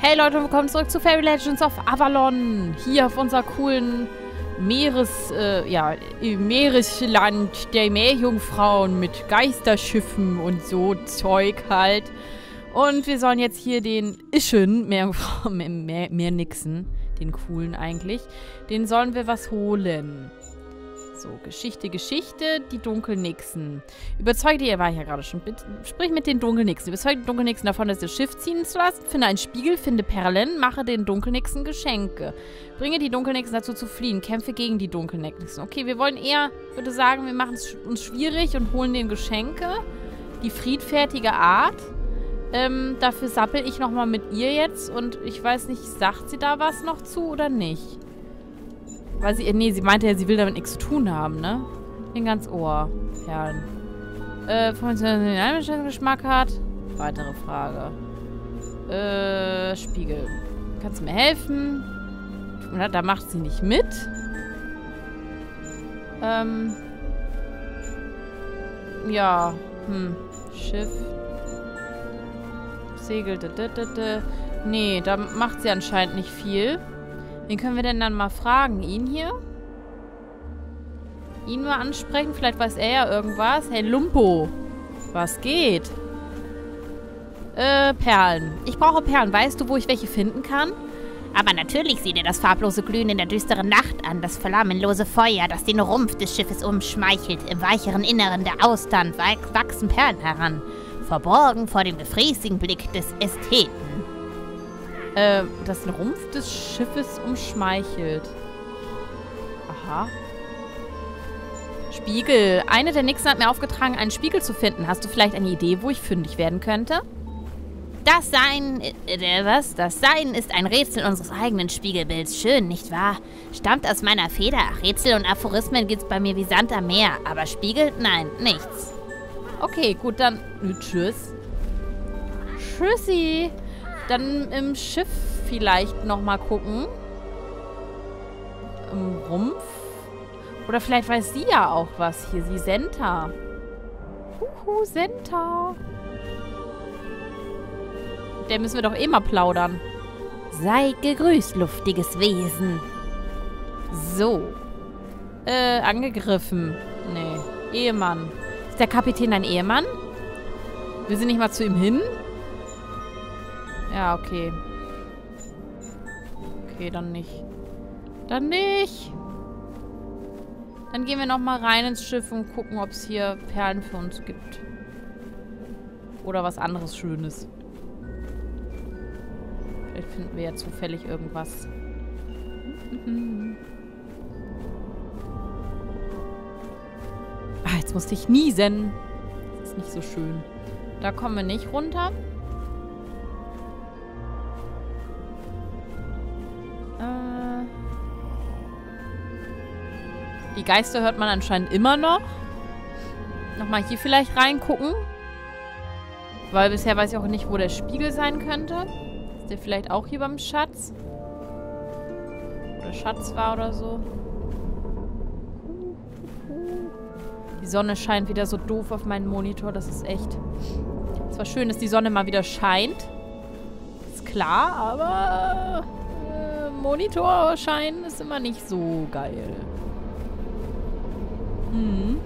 Hey Leute, willkommen zurück zu Fairy Legends of Avalon. Hier auf unserer coolen Meeres, äh, ja, Meeresland der Meerjungfrauen mit Geisterschiffen und so Zeug halt. Und wir sollen jetzt hier den Ischen, mehr, mehr, mehr Nixon, den coolen eigentlich, den sollen wir was holen. So, Geschichte, Geschichte, die Dunkelnixen. Überzeuge die, er war ja gerade schon, bitte, sprich mit den Dunkelnixen. Überzeuge die Dunkelnixen davon, dass ihr Schiff ziehen zu lassen. Finde einen Spiegel, finde Perlen, mache den Dunkelnixen Geschenke. Bringe die Dunkelnixen dazu zu fliehen. Kämpfe gegen die Dunkelnixen. Okay, wir wollen eher, würde sagen, wir machen es uns schwierig und holen den Geschenke. Die friedfertige Art. Ähm, dafür sappel ich nochmal mit ihr jetzt und ich weiß nicht, sagt sie da was noch zu oder nicht? Weil sie, nee, sie meinte ja, sie will damit nichts zu tun haben, ne? Den ganz Ohr. Perlen. Äh, von den Geschmack hat. Weitere Frage. Äh, Spiegel. Kannst du mir helfen? Da macht sie nicht mit. Ähm. Ja. Hm. Schiff. Segel. Nee, da macht sie anscheinend nicht viel. Wen können wir denn dann mal fragen? Ihn hier? Ihn mal ansprechen? Vielleicht weiß er ja irgendwas. Hey, Lumpo. Was geht? Äh, Perlen. Ich brauche Perlen. Weißt du, wo ich welche finden kann? Aber natürlich sieh dir das farblose Glühen in der düsteren Nacht an, das flammenlose Feuer, das den Rumpf des Schiffes umschmeichelt. Im weicheren Inneren der Austern wachsen Perlen heran, verborgen vor dem gefräßigen Blick des Ästheten äh, das Rumpf des Schiffes umschmeichelt. Aha. Spiegel. Eine der Nixen hat mir aufgetragen, einen Spiegel zu finden. Hast du vielleicht eine Idee, wo ich fündig werden könnte? Das Sein, äh, was? Das Sein ist ein Rätsel unseres eigenen Spiegelbilds. Schön, nicht wahr? Stammt aus meiner Feder. Rätsel und Aphorismen gibt's bei mir wie Sand am Meer. Aber Spiegel? Nein, nichts. Okay, gut, dann tschüss. Tschüssi. Dann im Schiff vielleicht nochmal gucken. Im Rumpf. Oder vielleicht weiß sie ja auch was hier. Sie Senta. Huhu, Senta. der müssen wir doch eh mal plaudern. Sei gegrüßt, luftiges Wesen. So. Äh, angegriffen. Nee. Ehemann. Ist der Kapitän dein Ehemann? Will sie nicht mal zu ihm hin? Ja, okay. Okay, dann nicht. Dann nicht. Dann gehen wir nochmal rein ins Schiff und gucken, ob es hier Perlen für uns gibt. Oder was anderes Schönes. Vielleicht finden wir ja zufällig irgendwas. Ah, jetzt musste ich niesen. Das ist nicht so schön. Da kommen wir nicht runter. Geister hört man anscheinend immer noch. Nochmal hier vielleicht reingucken. Weil bisher weiß ich auch nicht, wo der Spiegel sein könnte. Ist der vielleicht auch hier beim Schatz? Wo der Schatz war oder so. Die Sonne scheint wieder so doof auf meinen Monitor. Das ist echt... Es war schön, dass die Sonne mal wieder scheint. Ist klar, aber... Äh, Monitor scheinen ist immer nicht so geil. Mhm.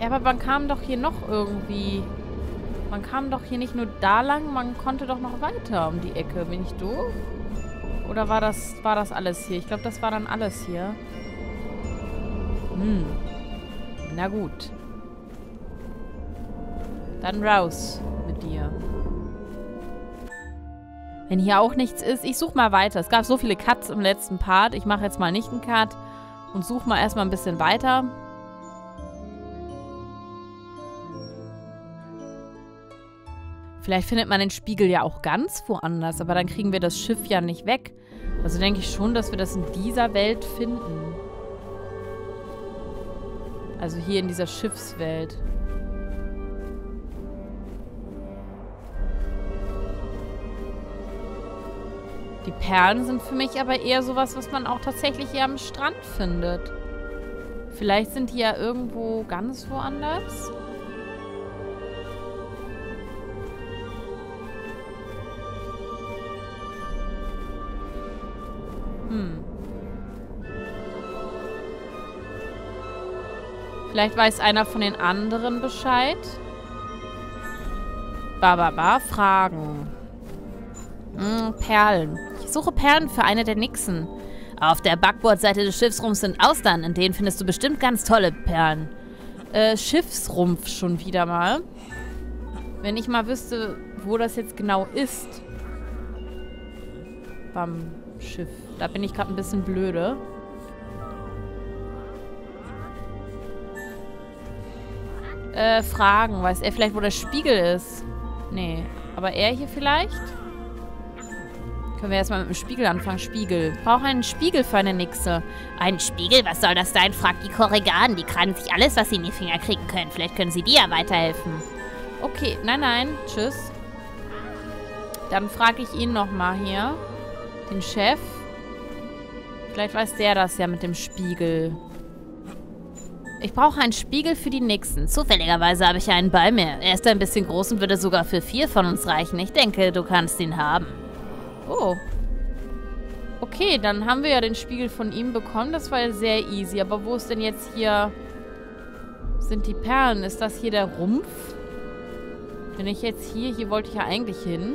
Ja, aber man kam doch hier noch irgendwie... Man kam doch hier nicht nur da lang, man konnte doch noch weiter um die Ecke. Bin ich doof? Oder war das, war das alles hier? Ich glaube, das war dann alles hier. Hm. Na gut. Dann raus mit dir. Wenn hier auch nichts ist, ich suche mal weiter. Es gab so viele Cuts im letzten Part. Ich mache jetzt mal nicht einen Cut. Und such mal erstmal ein bisschen weiter. Vielleicht findet man den Spiegel ja auch ganz woanders, aber dann kriegen wir das Schiff ja nicht weg. Also denke ich schon, dass wir das in dieser Welt finden. Also hier in dieser Schiffswelt. Die Perlen sind für mich aber eher sowas, was man auch tatsächlich hier am Strand findet. Vielleicht sind die ja irgendwo ganz woanders. Hm. Vielleicht weiß einer von den anderen Bescheid. Ba, ba, ba, Fragen. Hm, Perlen. Ich suche Perlen für eine der Nixen. Auf der Backbordseite des Schiffsrumpfs sind Austern. In denen findest du bestimmt ganz tolle Perlen. Äh, Schiffsrumpf schon wieder mal. Wenn ich mal wüsste, wo das jetzt genau ist. Beim Schiff. Da bin ich gerade ein bisschen blöde. Äh, Fragen. Weiß er vielleicht, wo der Spiegel ist? Nee. Aber er hier vielleicht? Können wir erstmal mit dem Spiegel anfangen. Spiegel. Brauche einen Spiegel für eine Nixe. Ein Spiegel? Was soll das sein? Fragt die Korrigan. Die kranen sich alles, was sie in die Finger kriegen können. Vielleicht können sie dir ja weiterhelfen. Okay, nein, nein. Tschüss. Dann frage ich ihn nochmal hier. Den Chef. Vielleicht weiß der das ja mit dem Spiegel. Ich brauche einen Spiegel für die Nixen. Zufälligerweise habe ich einen bei mir. Er ist ein bisschen groß und würde sogar für vier von uns reichen. Ich denke, du kannst ihn haben. Oh. Okay, dann haben wir ja den Spiegel von ihm bekommen. Das war ja sehr easy. Aber wo ist denn jetzt hier... Sind die Perlen? Ist das hier der Rumpf? Bin ich jetzt hier? Hier wollte ich ja eigentlich hin.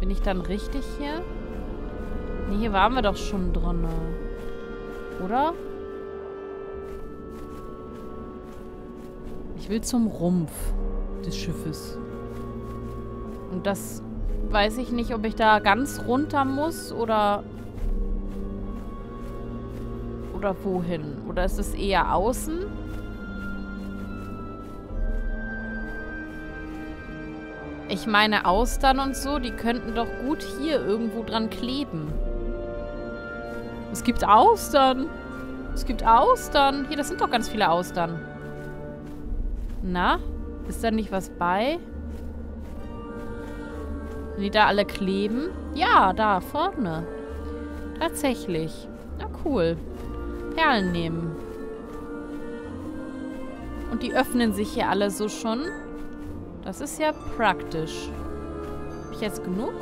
Bin ich dann richtig hier? Nee, hier waren wir doch schon drin. Oder? Ich will zum Rumpf des Schiffes. Und das weiß ich nicht, ob ich da ganz runter muss oder... Oder wohin? Oder ist es eher außen? Ich meine Austern und so, die könnten doch gut hier irgendwo dran kleben. Es gibt Austern. Es gibt Austern. Hier, das sind doch ganz viele Austern. Na? Ist da nicht was bei? Sind die da alle kleben? Ja, da vorne. Tatsächlich. Na cool. Perlen nehmen. Und die öffnen sich hier alle so schon. Das ist ja praktisch. Habe ich jetzt genug?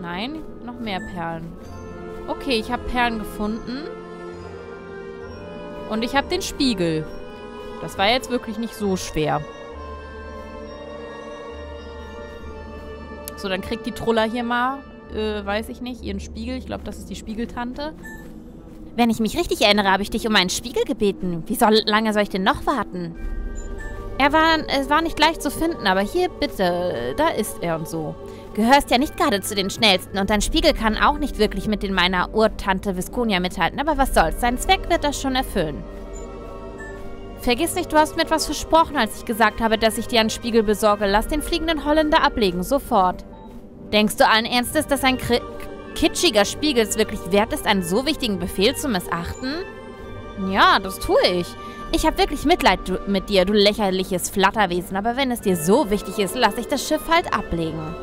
Nein, noch mehr Perlen. Okay, ich habe Perlen gefunden. Und ich habe den Spiegel. Das war jetzt wirklich nicht so schwer. So, dann kriegt die Truller hier mal, äh, weiß ich nicht, ihren Spiegel. Ich glaube, das ist die Spiegeltante. Wenn ich mich richtig erinnere, habe ich dich um einen Spiegel gebeten. Wie soll, lange soll ich denn noch warten? Er war, es war nicht leicht zu finden, aber hier bitte, da ist er und so. Gehörst ja nicht gerade zu den schnellsten und dein Spiegel kann auch nicht wirklich mit den meiner Urtante Visconia mithalten, aber was soll's, sein Zweck wird das schon erfüllen. Vergiss nicht, du hast mir etwas versprochen, als ich gesagt habe, dass ich dir einen Spiegel besorge. Lass den fliegenden Holländer ablegen, sofort. Denkst du allen Ernstes, dass ein kitschiger Spiegel es wirklich wert ist, einen so wichtigen Befehl zu missachten? Ja, das tue ich. Ich habe wirklich Mitleid mit dir, du lächerliches Flatterwesen, aber wenn es dir so wichtig ist, lass ich das Schiff halt ablegen.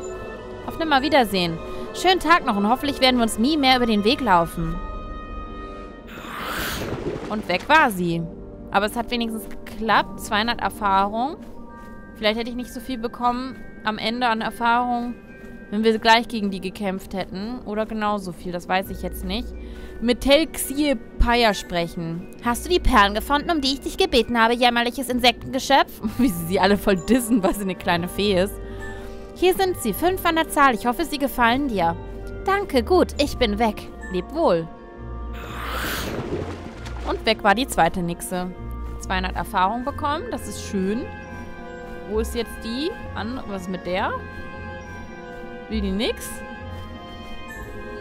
Auf Nimmerwiedersehen. Schönen Tag noch und hoffentlich werden wir uns nie mehr über den Weg laufen. Und weg war sie. Aber es hat wenigstens geklappt. 200 Erfahrung. Vielleicht hätte ich nicht so viel bekommen am Ende an Erfahrung, wenn wir gleich gegen die gekämpft hätten. Oder genauso viel, das weiß ich jetzt nicht. Mit Telxie Paya sprechen. Hast du die Perlen gefunden, um die ich dich gebeten habe, jämmerliches Insektengeschöpf? Wie sie sie alle voll dissen, weil sie eine kleine Fee ist. Hier sind sie, fünf an der Zahl. Ich hoffe, sie gefallen dir. Danke, gut, ich bin weg. Leb wohl. Und weg war die zweite Nixe. 200 Erfahrung bekommen, das ist schön. Wo ist jetzt die? An, was ist mit der? Will die nix?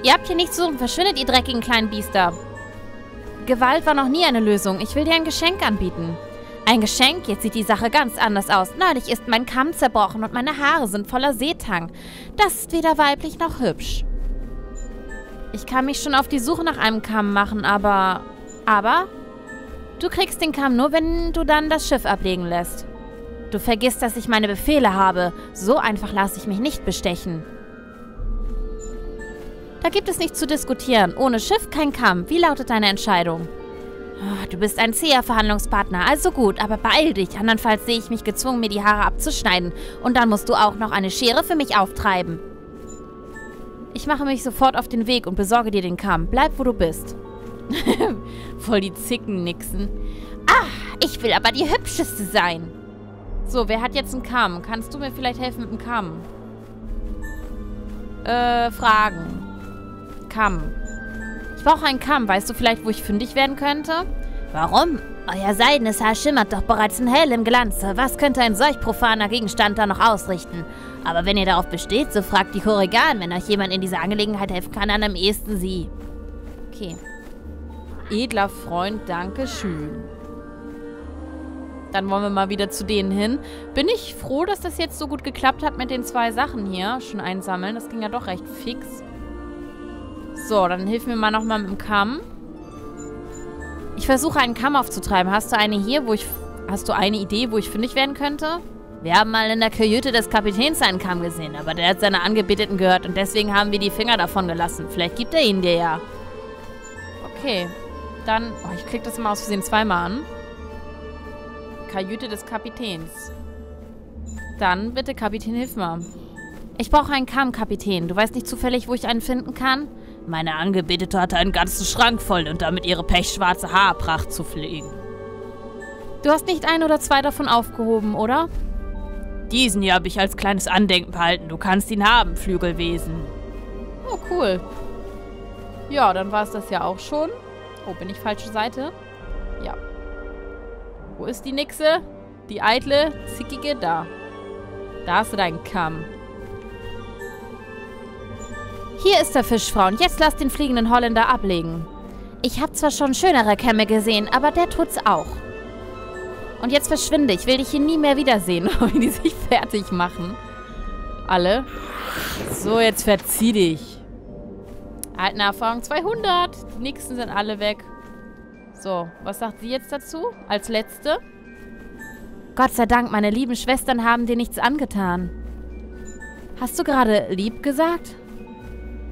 Ihr habt hier nichts zu suchen. Verschwindet, ihr dreckigen kleinen Biester. Gewalt war noch nie eine Lösung. Ich will dir ein Geschenk anbieten. Ein Geschenk? Jetzt sieht die Sache ganz anders aus. Neulich ist mein Kamm zerbrochen und meine Haare sind voller Seetang. Das ist weder weiblich noch hübsch. Ich kann mich schon auf die Suche nach einem Kamm machen, aber... Aber? Du kriegst den Kamm nur, wenn du dann das Schiff ablegen lässt. Du vergisst, dass ich meine Befehle habe. So einfach lasse ich mich nicht bestechen. Da gibt es nichts zu diskutieren. Ohne Schiff kein Kamm. Wie lautet deine Entscheidung? Oh, du bist ein zäher Verhandlungspartner, also gut, aber beeil dich. Andernfalls sehe ich mich gezwungen, mir die Haare abzuschneiden. Und dann musst du auch noch eine Schere für mich auftreiben. Ich mache mich sofort auf den Weg und besorge dir den Kamm. Bleib, wo du bist. Voll die Zicken-Nixen. Ah, ich will aber die Hübscheste sein. So, wer hat jetzt einen Kamm? Kannst du mir vielleicht helfen mit dem Kamm? Äh, Fragen. Kamm. Ich brauche einen Kamm. Weißt du vielleicht, wo ich fündig werden könnte? Warum? Euer seidenes Haar schimmert doch bereits in hellem Glanze. Was könnte ein solch profaner Gegenstand da noch ausrichten? Aber wenn ihr darauf besteht, so fragt die Korrigan. Wenn euch jemand in dieser Angelegenheit helfen kann, dann am ehesten sie. Okay. Edler Freund, danke schön. Dann wollen wir mal wieder zu denen hin. Bin ich froh, dass das jetzt so gut geklappt hat mit den zwei Sachen hier. Schon einsammeln. Das ging ja doch recht fix. So, dann hilf mir mal nochmal mit dem Kamm. Ich versuche einen Kamm aufzutreiben. Hast du eine hier, wo ich... Hast du eine Idee, wo ich fündig werden könnte? Wir haben mal in der Kajüte des Kapitäns einen Kamm gesehen, aber der hat seine Angebeteten gehört und deswegen haben wir die Finger davon gelassen. Vielleicht gibt er ihn dir ja. Okay. Dann... Oh, ich klicke das immer aus Versehen zweimal an. Kajüte des Kapitäns. Dann bitte, Kapitän, hilf mir. Ich brauche einen Kamm, Kapitän. Du weißt nicht zufällig, wo ich einen finden kann? Meine Angebetete hatte einen ganzen Schrank voll und damit ihre pechschwarze Haarpracht zu pflegen. Du hast nicht ein oder zwei davon aufgehoben, oder? Diesen hier habe ich als kleines Andenken behalten. Du kannst ihn haben, Flügelwesen. Oh, cool. Ja, dann war es das ja auch schon. Oh, bin ich falsche Seite? Ja. Wo ist die Nixe? Die eitle, zickige? Da. Da hast du deinen Kamm. Hier ist der Fischfrau und jetzt lass den fliegenden Holländer ablegen. Ich habe zwar schon schönere Kämme gesehen, aber der tut's auch. Und jetzt verschwinde. Ich will dich hier nie mehr wiedersehen, wie die sich fertig machen. Alle. So, jetzt verzieh dich. Alten Erfahrung 200. Die nächsten sind alle weg. So, was sagt sie jetzt dazu? Als letzte? Gott sei Dank, meine lieben Schwestern haben dir nichts angetan. Hast du gerade lieb gesagt?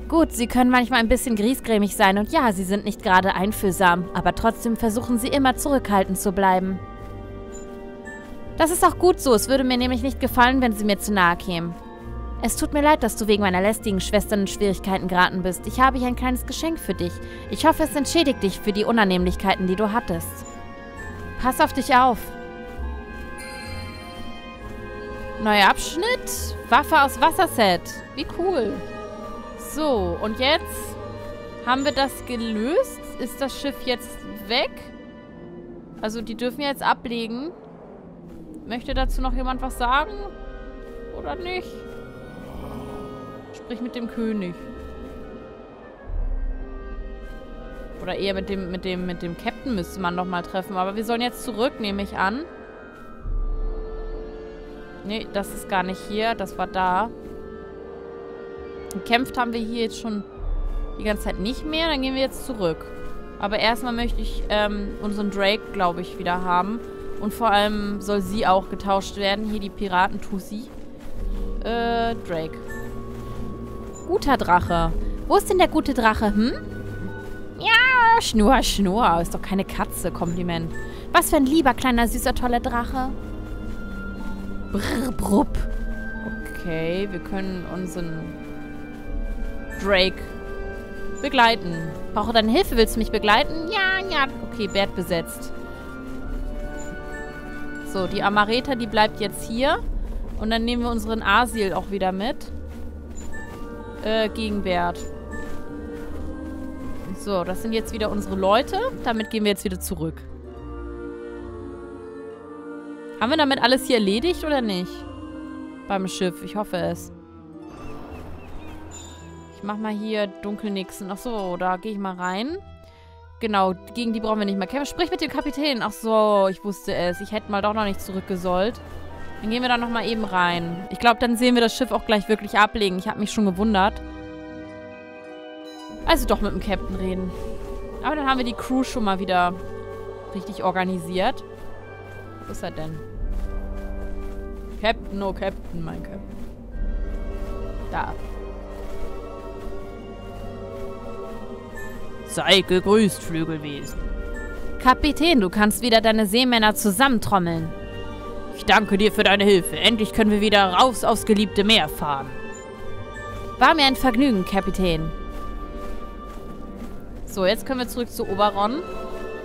Gut, sie können manchmal ein bisschen griesgrämig sein und ja, sie sind nicht gerade einfühlsam, aber trotzdem versuchen sie immer zurückhaltend zu bleiben. Das ist auch gut so, es würde mir nämlich nicht gefallen, wenn sie mir zu nahe kämen. Es tut mir leid, dass du wegen meiner lästigen Schwestern in Schwierigkeiten geraten bist. Ich habe hier ein kleines Geschenk für dich. Ich hoffe, es entschädigt dich für die Unannehmlichkeiten, die du hattest. Pass auf dich auf. Neuer Abschnitt. Waffe aus Wasserset. Wie cool. So, und jetzt haben wir das gelöst. Ist das Schiff jetzt weg? Also, die dürfen jetzt ablegen. Möchte dazu noch jemand was sagen? Oder nicht? Sprich mit dem König. Oder eher mit dem, mit dem, mit dem Captain müsste man nochmal treffen. Aber wir sollen jetzt zurück, nehme ich an. Nee, das ist gar nicht hier. Das war da. Gekämpft haben wir hier jetzt schon die ganze Zeit nicht mehr. Dann gehen wir jetzt zurück. Aber erstmal möchte ich ähm, unseren Drake, glaube ich, wieder haben. Und vor allem soll sie auch getauscht werden. Hier die Piraten-Tussi. Äh, Drake. Guter Drache. Wo ist denn der gute Drache, hm? Ja, Schnur, Schnur. Ist doch keine Katze, Kompliment. Was für ein lieber, kleiner, süßer, toller Drache. Brr, brupp. Okay, wir können unseren Drake begleiten. Brauche deine Hilfe. Willst du mich begleiten? Ja, ja. Okay, Bert besetzt. So, die Amareta, die bleibt jetzt hier. Und dann nehmen wir unseren Asil auch wieder mit. Äh, gegen Bert. So, das sind jetzt wieder unsere Leute. Damit gehen wir jetzt wieder zurück. Haben wir damit alles hier erledigt oder nicht? Beim Schiff. Ich hoffe es. Ich mach mal hier Dunkelnixen. Ach so, da gehe ich mal rein. Genau, gegen die brauchen wir nicht mehr kämpfen. Sprich mit dem Kapitän. Ach so, ich wusste es. Ich hätte mal doch noch nicht zurückgesollt. Dann gehen wir da nochmal eben rein. Ich glaube, dann sehen wir das Schiff auch gleich wirklich ablegen. Ich habe mich schon gewundert. Also doch mit dem Captain reden. Aber dann haben wir die Crew schon mal wieder richtig organisiert. Wo ist er denn? Captain, oh Captain, mein Captain. Da. Sei gegrüßt, Flügelwesen. Kapitän, du kannst wieder deine Seemänner zusammentrommeln. Ich danke dir für deine Hilfe. Endlich können wir wieder raus aufs geliebte Meer fahren. War mir ein Vergnügen, Kapitän. So, jetzt können wir zurück zu Oberon.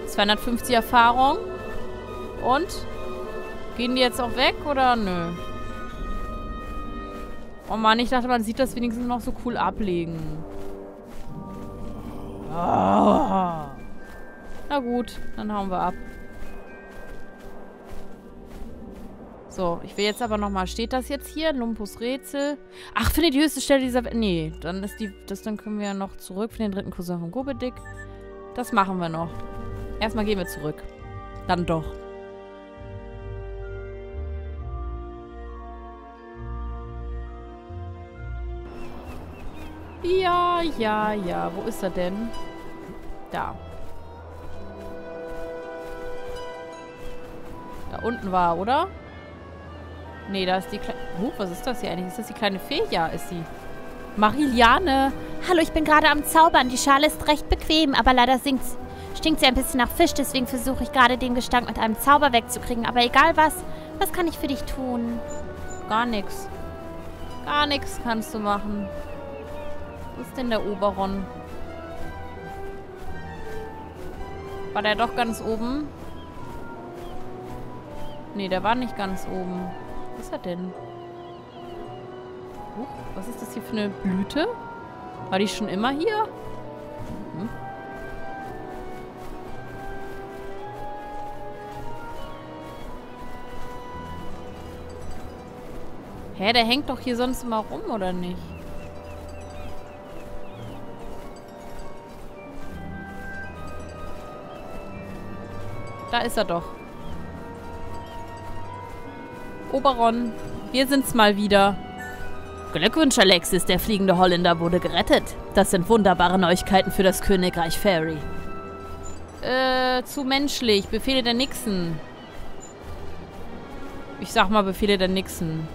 250 Erfahrung. Und? Gehen die jetzt auch weg oder nö? Oh Mann, ich dachte, man sieht das wenigstens noch so cool ablegen. Oh. Na gut, dann hauen wir ab. So, ich will jetzt aber nochmal, steht das jetzt hier? Lumpus Rätsel. Ach, finde die höchste Stelle dieser... Nee, dann ist die... Das dann können wir noch zurück für den dritten Cousin von Gobedik. Das machen wir noch. Erstmal gehen wir zurück. Dann doch. Ja, ja, ja. Wo ist er denn? Da. Da unten war, oder? Nee, da ist die kleine... Huch, was ist das hier eigentlich? Ist das die kleine Fee? Ja, ist sie. Mariliane. Hallo, ich bin gerade am Zaubern. Die Schale ist recht bequem, aber leider sinkt's, stinkt sie ein bisschen nach Fisch. Deswegen versuche ich gerade den Gestank mit einem Zauber wegzukriegen. Aber egal was, was kann ich für dich tun? Gar nichts. Gar nichts kannst du machen. Ist denn der Oberon? War der doch ganz oben? Nee, der war nicht ganz oben. Wo ist er denn? Huch, was ist das hier für eine Blüte? War die schon immer hier? Hm. Hä, der hängt doch hier sonst immer rum, oder nicht? Da ist er doch. Oberon, wir sind's mal wieder. Glückwunsch, Alexis, der fliegende Holländer wurde gerettet. Das sind wunderbare Neuigkeiten für das Königreich Fairy. Äh, zu menschlich. Befehle der Nixon. Ich sag mal Befehle der Nixon.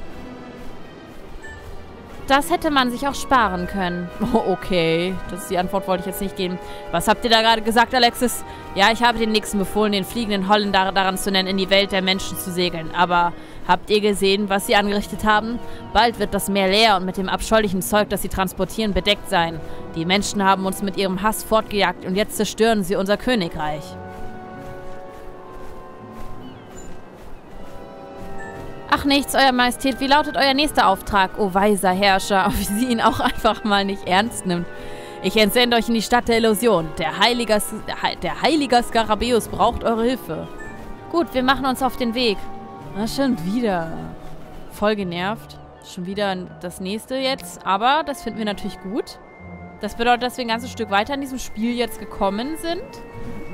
Das hätte man sich auch sparen können. Oh, okay. Das ist die Antwort, wollte ich jetzt nicht geben. Was habt ihr da gerade gesagt, Alexis? Ja, ich habe den Nixon befohlen, den fliegenden Holländer daran zu nennen, in die Welt der Menschen zu segeln. Aber habt ihr gesehen, was sie angerichtet haben? Bald wird das Meer leer und mit dem abscheulichen Zeug, das sie transportieren, bedeckt sein. Die Menschen haben uns mit ihrem Hass fortgejagt und jetzt zerstören sie unser Königreich. Ach nichts, Euer Majestät, wie lautet euer nächster Auftrag, o oh, weiser Herrscher, wie sie ihn auch einfach mal nicht ernst nimmt. Ich entsende euch in die Stadt der Illusion. Der heilige, der heilige Skarabäus braucht eure Hilfe. Gut, wir machen uns auf den Weg. Na, schon wieder. Voll genervt. Schon wieder das nächste jetzt. Aber das finden wir natürlich gut. Das bedeutet, dass wir ein ganzes Stück weiter in diesem Spiel jetzt gekommen sind.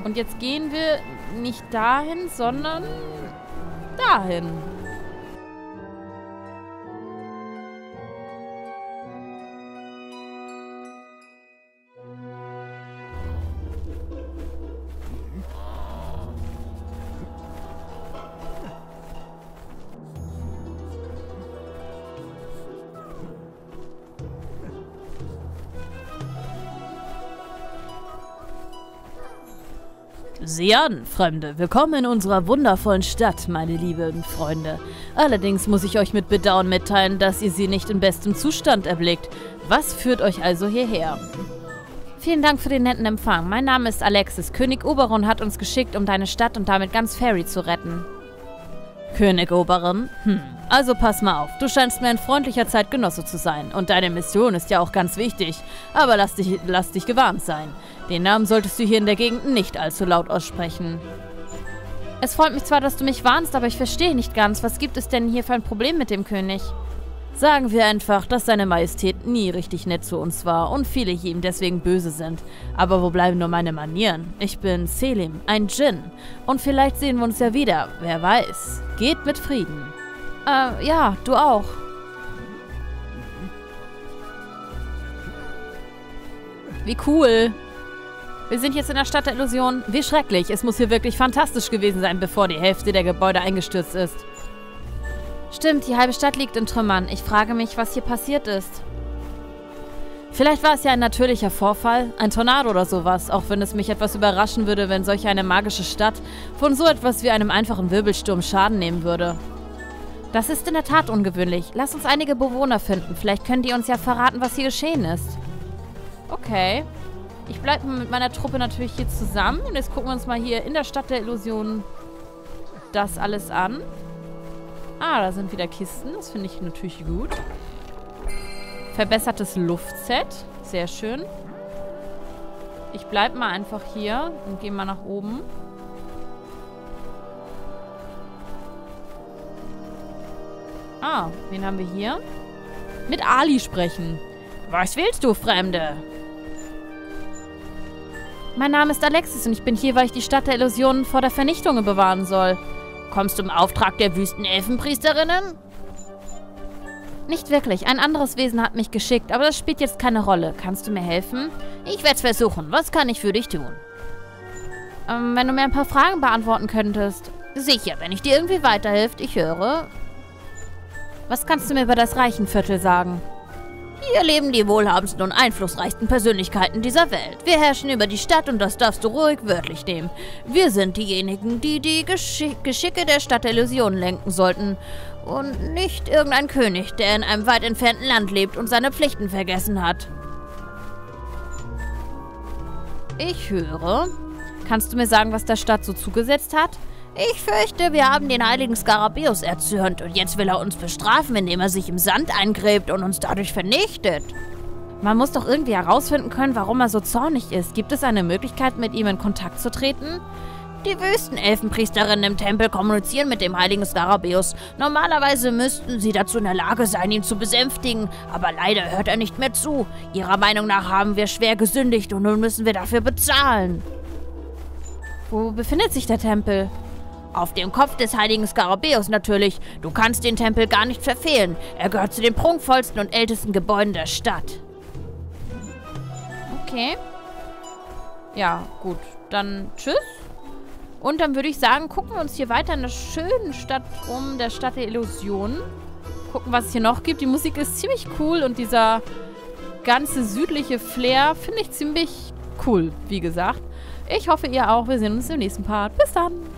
Und jetzt gehen wir nicht dahin, sondern dahin. Sieh an, Fremde. Willkommen in unserer wundervollen Stadt, meine lieben Freunde. Allerdings muss ich euch mit Bedauern mitteilen, dass ihr sie nicht in bestem Zustand erblickt. Was führt euch also hierher? Vielen Dank für den netten Empfang. Mein Name ist Alexis. König Oberon hat uns geschickt, um deine Stadt und damit ganz Fairy zu retten. König Oberon? Hm. Also pass mal auf. Du scheinst mir ein freundlicher Zeitgenosse zu sein. Und deine Mission ist ja auch ganz wichtig. Aber lass dich, lass dich gewarnt sein. Den Namen solltest du hier in der Gegend nicht allzu laut aussprechen. Es freut mich zwar, dass du mich warnst, aber ich verstehe nicht ganz. Was gibt es denn hier für ein Problem mit dem König? Sagen wir einfach, dass seine Majestät nie richtig nett zu uns war und viele ihm deswegen böse sind. Aber wo bleiben nur meine Manieren? Ich bin Selim, ein Djinn. Und vielleicht sehen wir uns ja wieder, wer weiß. Geht mit Frieden. Äh, ja, du auch. Wie cool. Wir sind jetzt in der Stadt der Illusion. Wie schrecklich. Es muss hier wirklich fantastisch gewesen sein, bevor die Hälfte der Gebäude eingestürzt ist. Stimmt, die halbe Stadt liegt in Trümmern. Ich frage mich, was hier passiert ist. Vielleicht war es ja ein natürlicher Vorfall, ein Tornado oder sowas, auch wenn es mich etwas überraschen würde, wenn solch eine magische Stadt von so etwas wie einem einfachen Wirbelsturm Schaden nehmen würde. Das ist in der Tat ungewöhnlich. Lass uns einige Bewohner finden. Vielleicht können die uns ja verraten, was hier geschehen ist. Okay. Ich bleibe mit meiner Truppe natürlich hier zusammen. Und jetzt gucken wir uns mal hier in der Stadt der Illusionen das alles an. Ah, da sind wieder Kisten. Das finde ich natürlich gut. Verbessertes Luftset. Sehr schön. Ich bleibe mal einfach hier und gehe mal nach oben. Ah, wen haben wir hier? Mit Ali sprechen. Was willst du, Fremde? Mein Name ist Alexis und ich bin hier, weil ich die Stadt der Illusionen vor der Vernichtung bewahren soll. Kommst du im Auftrag der Wüstenelfenpriesterinnen? Nicht wirklich. Ein anderes Wesen hat mich geschickt, aber das spielt jetzt keine Rolle. Kannst du mir helfen? Ich werde es versuchen. Was kann ich für dich tun? Ähm, wenn du mir ein paar Fragen beantworten könntest. Sicher, wenn ich dir irgendwie weiterhilft. Ich höre. Was kannst du mir über das Reichenviertel sagen? Hier leben die wohlhabendsten und einflussreichsten Persönlichkeiten dieser Welt. Wir herrschen über die Stadt und das darfst du ruhig wörtlich nehmen. Wir sind diejenigen, die die Geschick Geschicke der Stadt der Illusionen lenken sollten. Und nicht irgendein König, der in einem weit entfernten Land lebt und seine Pflichten vergessen hat. Ich höre. Kannst du mir sagen, was der Stadt so zugesetzt hat? Ich fürchte, wir haben den heiligen Skarabäus erzürnt und jetzt will er uns bestrafen, indem er sich im Sand eingräbt und uns dadurch vernichtet. Man muss doch irgendwie herausfinden können, warum er so zornig ist. Gibt es eine Möglichkeit, mit ihm in Kontakt zu treten? Die Wüstenelfenpriesterinnen im Tempel kommunizieren mit dem heiligen Skarabäus. Normalerweise müssten sie dazu in der Lage sein, ihn zu besänftigen, aber leider hört er nicht mehr zu. Ihrer Meinung nach haben wir schwer gesündigt und nun müssen wir dafür bezahlen. Wo befindet sich der Tempel? Auf dem Kopf des heiligen Skarabäus natürlich. Du kannst den Tempel gar nicht verfehlen. Er gehört zu den prunkvollsten und ältesten Gebäuden der Stadt. Okay. Ja, gut. Dann tschüss. Und dann würde ich sagen, gucken wir uns hier weiter in der schönen Stadt um, der Stadt der Illusionen. Gucken, was es hier noch gibt. Die Musik ist ziemlich cool und dieser ganze südliche Flair finde ich ziemlich cool, wie gesagt. Ich hoffe, ihr auch. Wir sehen uns im nächsten Part. Bis dann.